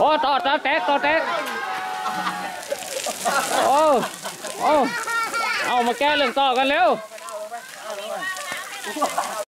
โอ้ต่อต่อแตกต่อแตกโอ้โอ้เอามาแก้เรื่องต่อกันเร็ว